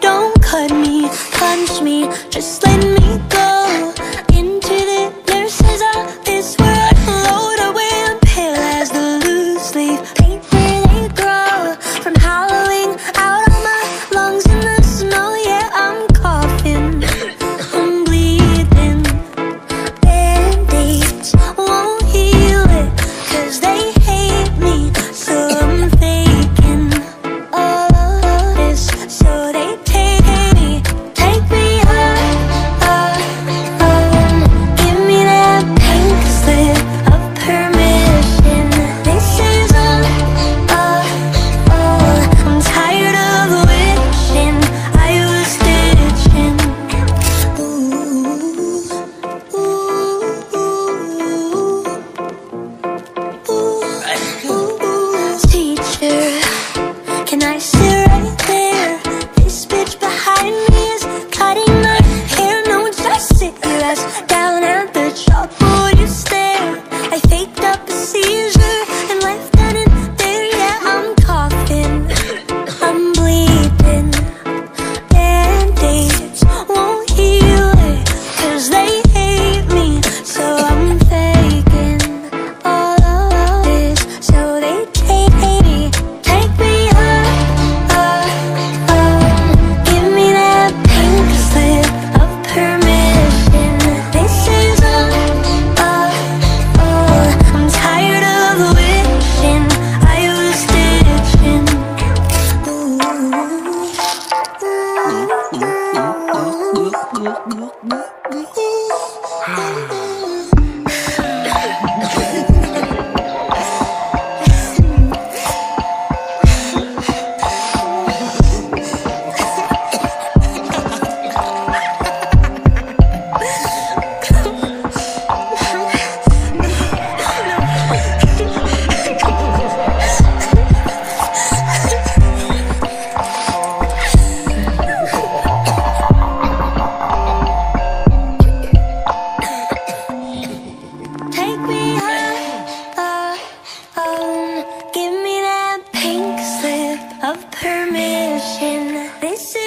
Don't cut me, punch me, just let This This